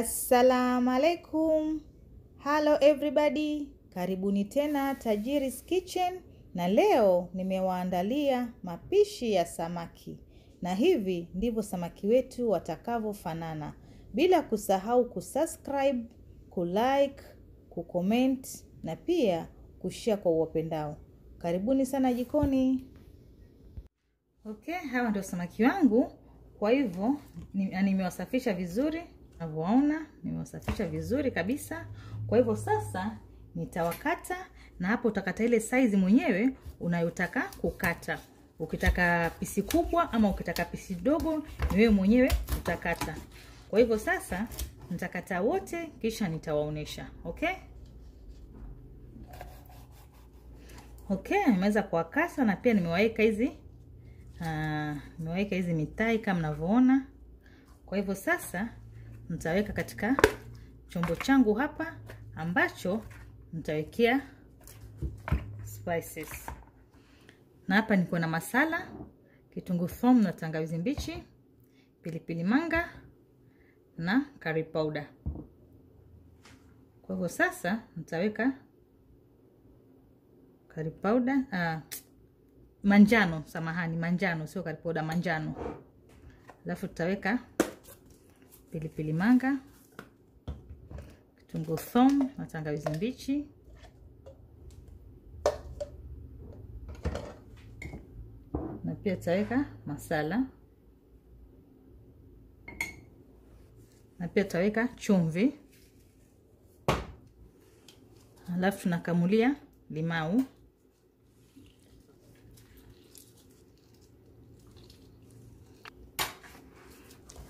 Assalamu alaikum. Hello everybody. Karibuni tena Tajiri's Kitchen na leo nimewaandalia mapishi ya samaki. Na hivi ndivyo samaki wetu watakavyofanana. Bila kusahau kusubscribe, kulike, kucomment na pia kushare kwa uwapendao. Karibuni sana jikoni. Okay, hawa ndio samaki wangu. Kwa hivyo nimewasafisha vizuri, unavyoona nimewasafisha vizuri kabisa. Kwa hivyo sasa nitawakata, na hapo utakata ile saizi mwenyewe unayotaka kukata. Ukitaka pisi kubwa ama ukitaka pisi dogo, ni wewe mwenyewe utakata. Kwa hivyo sasa nitakata wote, kisha nitawaonesha. Okay, okay, nimeweza kuwakata na pia nimewaweka hizi Ah, nimeweka hizi mitai kama mnavyoona. Kwa hivyo sasa nitaweka katika chombo changu hapa ambacho nitawekea spices. Na hapa niko na masala, kitunguu thomu na tangawizi mbichi, pilipili manga na curry powder. Kwa hivyo sasa nitaweka curry powder, uh, manjano samahani manjano sio curry powder manjano alafu tutaweka pilipili manga kitunguu thomu na tangawizi mbichi. Na pia taweka masala. Na pia taweka chumvi. Alafu tunakamulia limau.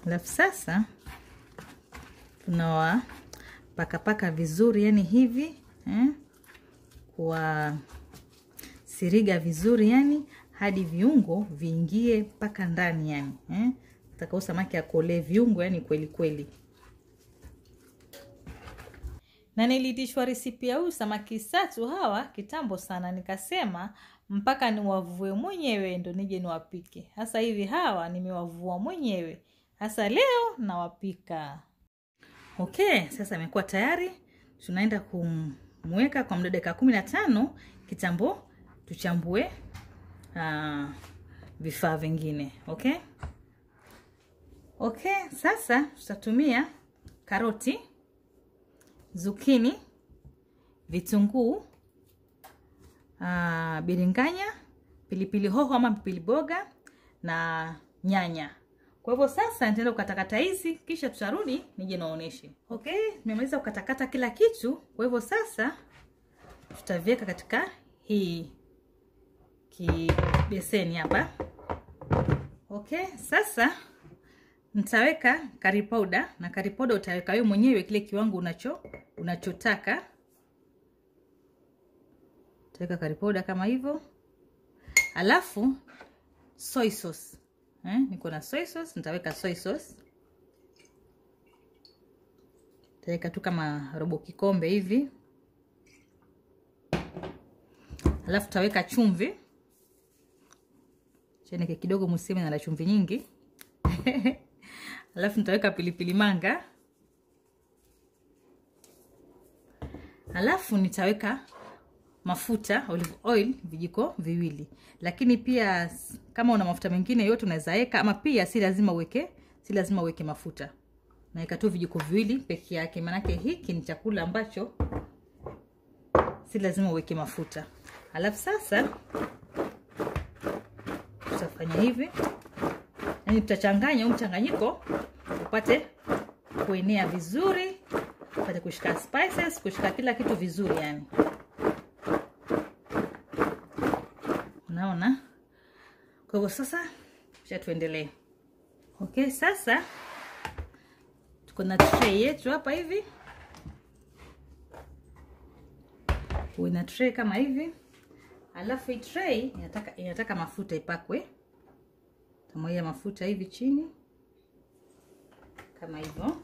Alafu sasa tunawapakapaka vizuri yani hivi eh? kwa siriga vizuri yani hadi viungo viingie mpaka ndani yani eh? takao samaki akolee viungo yani kweli kweli na nilitishwa resipi ya huyu samaki satu hawa kitambo sana nikasema mpaka niwavue mwenyewe ndo nije niwapike hasa hivi hawa nimewavua mwenyewe hasa leo nawapika okay sasa imekuwa tayari. Tunaenda kumweka kwa muda dakika kumi na tano kitambo tuchambue uh, vifaa vingine. Okay? Okay sasa tutatumia karoti zukini vitunguu uh, biringanya pilipili hoho ama pilipili boga na nyanya kwa hivyo sasa nitaenda kukatakata hizi kisha tutarudi nije naoneshe. Okay? Nimemaliza kukatakata kila kitu. Kwa hivyo sasa tutaviweka katika hii kibeseni hapa. Okay? Sasa nitaweka curry powder na curry powder utaweka wewe mwenyewe kile kiwango unacho unachotaka. Utaweka curry powder kama hivyo. Alafu soy sauce eh, niko na soy sauce nitaweka soy sauce nitaweka tu kama robo kikombe hivi. Alafu taweka chumvi. Cheneke kidogo msimu na la chumvi nyingi. Alafu nitaweka pilipili manga. Alafu nitaweka mafuta olive oil vijiko viwili. Lakini pia kama una mafuta mengine yote unaweza weka ama pia si lazima uweke si lazima uweke mafuta. Naweka tu vijiko viwili peke yake maanake hiki ni chakula ambacho si lazima uweke mafuta. Alafu sasa tutafanya hivi. Yani tutachanganya huu mchanganyiko upate kuenea vizuri upate kushika spices kushika kila kitu vizuri yani kwa hivyo sasa cha tuendelee. Okay sasa tuko na tray yetu hapa hivi. Kuna tray kama hivi. Alafu hii tray inataka, inataka mafuta ipakwe. Tamwaia mafuta hivi chini. Kama hivyo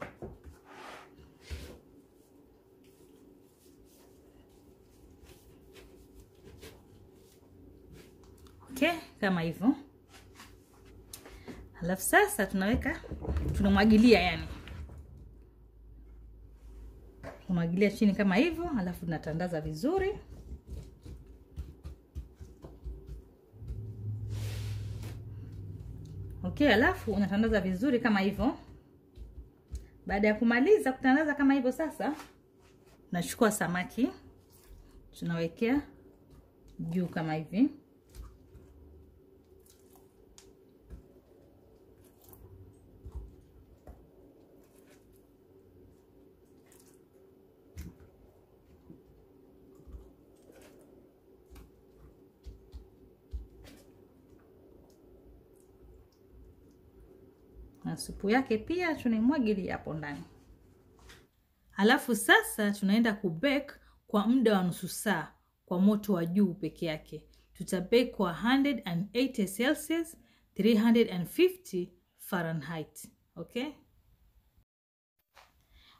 okay kama hivyo alafu sasa tunaweka tunamwagilia yani Tunamwagilia chini kama hivyo, alafu tunatandaza vizuri. Okay, alafu unatandaza vizuri kama hivyo. Baada ya kumaliza kutandaza kama hivyo, sasa tunachukua samaki tunawekea juu kama hivi. Na supu yake pia tunaimwagilia hapo ndani. Alafu sasa tunaenda kubake kwa muda wa nusu saa kwa moto wa juu peke yake. Tutabake kwa 180 Celsius, 350 Fahrenheit. Okay?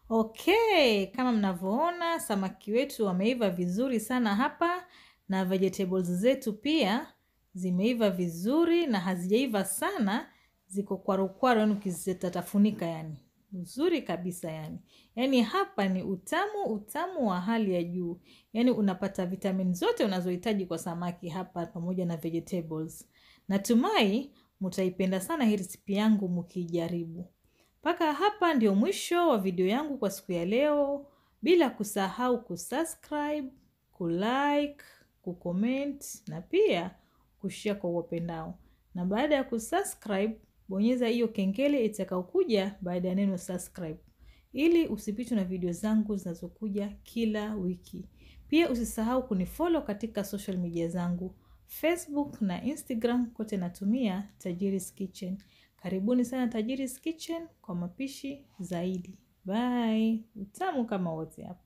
Okay, kama mnavyoona samaki wetu wameiva vizuri sana hapa na vegetables zetu pia zimeiva vizuri na hazijaiva sana ziko kwarukwaro, yani ukizitatafunika, yani nzuri kabisa yani. Yani hapa ni utamu, utamu wa hali ya juu, yani unapata vitamini zote unazohitaji kwa samaki hapa pamoja na vegetables. Natumai mutaipenda sana hii resipi yangu mukijaribu. Mpaka hapa ndio mwisho wa video yangu kwa siku ya leo, bila kusahau kusubscribe, kulike, kucomment na pia kushare kwa uwapendao, na baada ya kusubscribe bonyeza hiyo kengele itakaokuja baada ya neno subscribe ili usipitwe na video zangu zinazokuja kila wiki. Pia usisahau kunifollow katika social media zangu Facebook na Instagram, kote natumia Tajiri's Kitchen. Karibuni sana Tajiri's Kitchen kwa mapishi zaidi. Bye. Utamu kama wote hapa.